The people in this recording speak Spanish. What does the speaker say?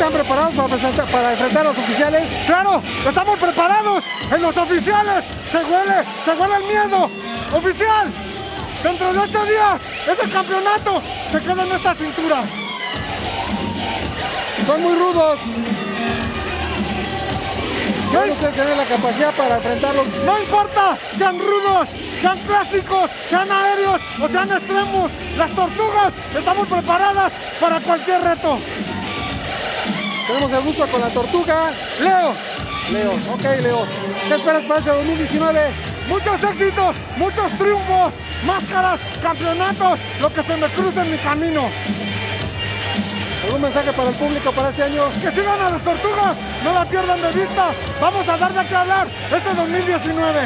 están preparados para, presentar- para enfrentar a los oficiales? ¡Claro! ¡Estamos preparados! ¡En los oficiales! ¡Se huele! ¡Se huele el miedo! ¡Oficial! Dentro de ocho días, ese campeonato se queda en esta cintura. Son muy rudos. No tener la capacidad para enfrentarlos. No importa, sean rudos, sean clásicos, sean aéreos o sean extremos. Las tortugas estamos preparadas para cualquier reto. Tenemos el gusto con la tortuga. Leo, Leo, ok, Leo. ¿Qué esperas para este 2019? muchos éxitos, muchos triunfos, máscaras, campeonatos, lo que se me cruce en mi camino. ¿Algún mensaje para el público para este año? Que sigan a las tortugas, no la pierdan de vista. Vamos a dar de qué hablar este 2019.